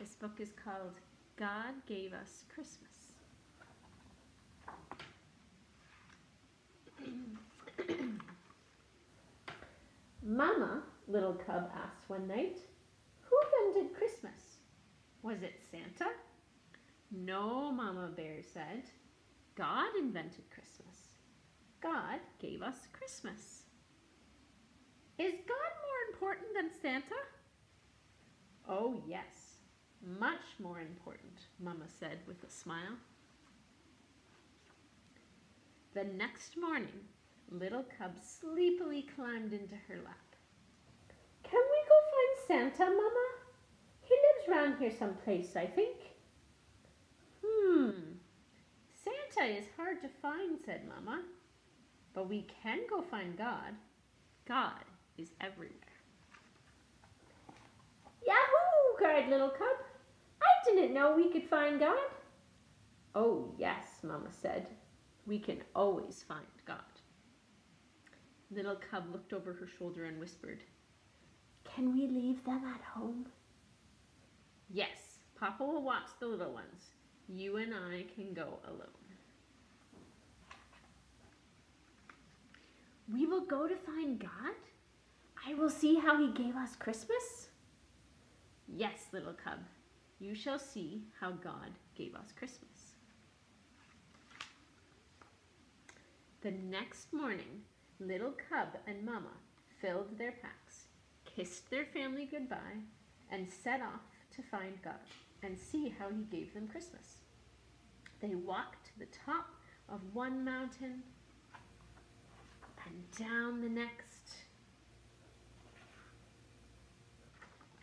This book is called God Gave Us Christmas. Mama, little cub asked one night, who invented Christmas? Was it Santa? No, Mama Bear said. God invented Christmas. God gave us Christmas. Is God more important than Santa? Oh, yes, much more important, Mama said with a smile. The next morning, Little Cub sleepily climbed into her lap. Can we go find Santa, Mama? He lives round here someplace, I think. Hmm, Santa is hard to find, said Mama. But we can go find God. God is everywhere. Yahoo! cried Little Cub. Didn't know we could find God. Oh, yes, Mama said. We can always find God. Little Cub looked over her shoulder and whispered, Can we leave them at home? Yes, Papa will watch the little ones. You and I can go alone. We will go to find God? I will see how he gave us Christmas? Yes, little cub, you shall see how God gave us Christmas. The next morning, little cub and mama filled their packs, kissed their family goodbye, and set off to find God and see how he gave them Christmas. They walked to the top of one mountain and down the next,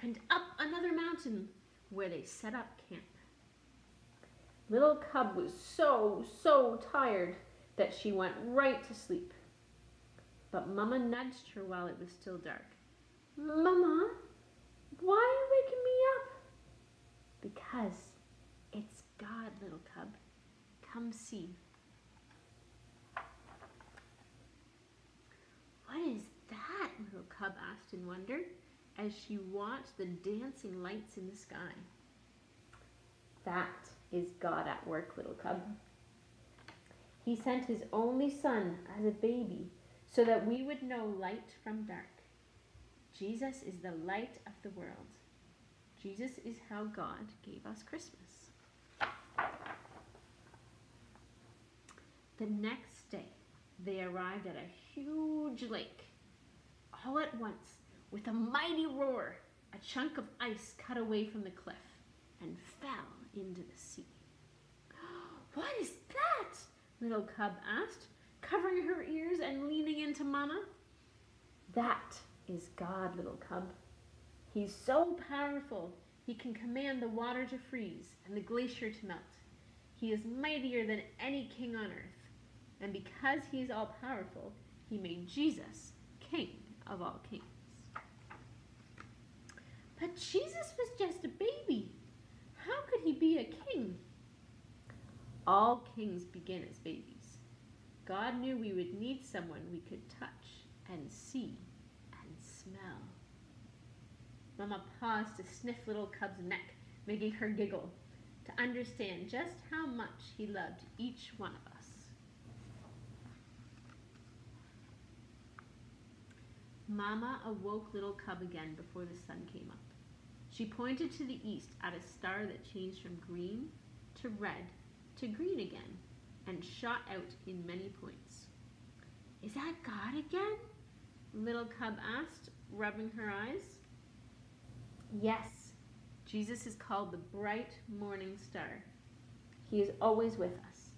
and up another mountain where they set up camp. Little Cub was so, so tired that she went right to sleep. But Mama nudged her while it was still dark. Mama, why are you waking me up? Because it's God, little cub. Come see. What is that? Little cub asked in wonder as she watched the dancing lights in the sky. That is God at work, little cub. He sent his only son as a baby so that we would know light from dark. Jesus is the light of the world. Jesus is how God gave us Christmas. The next day, they arrived at a huge lake. All at once, with a mighty roar, a chunk of ice cut away from the cliff and fell into the sea. What is that? Little Cub asked, covering her ears and leaning into Mama. That is God, Little Cub. He's so powerful, he can command the water to freeze and the glacier to melt. He is mightier than any king on earth. And because he is all powerful, he made Jesus king of all kings. Jesus was just a baby. How could he be a king? All kings begin as babies. God knew we would need someone we could touch and see and smell. Mama paused to sniff little Cub's neck, making her giggle, to understand just how much he loved each one of us. Mama awoke little Cub again before the sun came up. She pointed to the east at a star that changed from green to red to green again and shot out in many points. Is that God again? Little Cub asked, rubbing her eyes. Yes, Jesus is called the bright morning star. He is always with us,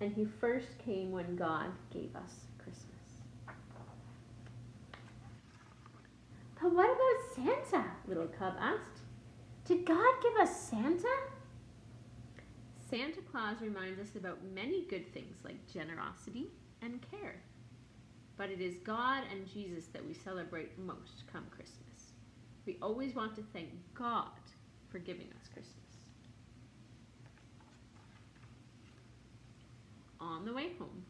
and he first came when God gave us Christmas. But what about Santa? Little Cub asked. Did God give us Santa? Santa Claus reminds us about many good things like generosity and care. But it is God and Jesus that we celebrate most come Christmas. We always want to thank God for giving us Christmas. On the way home,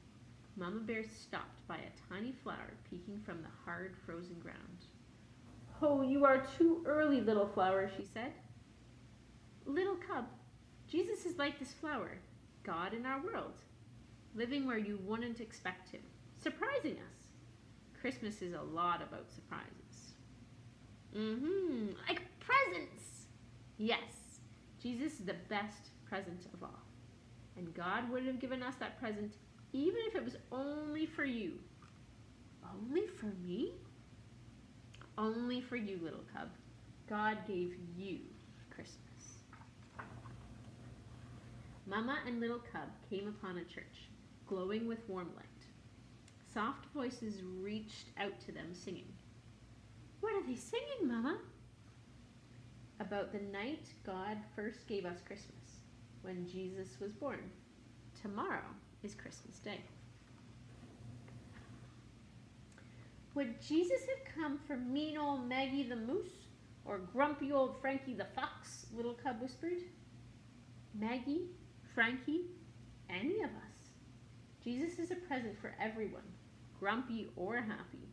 Mama Bear stopped by a tiny flower peeking from the hard frozen ground. Oh, you are too early, little flower, she said. Little cub, Jesus is like this flower, God in our world, living where you wouldn't expect him, surprising us. Christmas is a lot about surprises. Mm-hmm. Like presents. Yes, Jesus is the best present of all. And God would have given us that present even if it was only for you. Only for me? Only for you, little cub. God gave you Christmas. Mama and little cub came upon a church, glowing with warm light. Soft voices reached out to them, singing. What are they singing, Mama? About the night God first gave us Christmas, when Jesus was born. Tomorrow is Christmas Day. Would Jesus have come for mean old Maggie the moose or grumpy old Frankie the fox? Little cub whispered. Maggie, Frankie, any of us. Jesus is a present for everyone, grumpy or happy,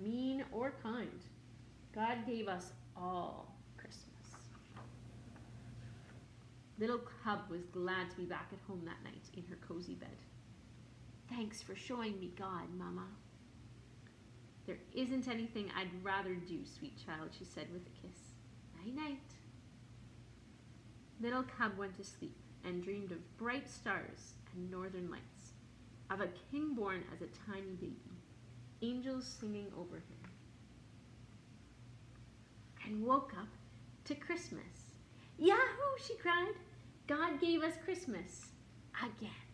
mean or kind. God gave us all Christmas. Little Cub was glad to be back at home that night in her cozy bed. Thanks for showing me God, Mama. There isn't anything I'd rather do, sweet child, she said with a kiss. Night night. Little Cub went to sleep and dreamed of bright stars and northern lights, of a king born as a tiny baby, angels singing over him, and woke up to Christmas. Yahoo! she cried. God gave us Christmas again.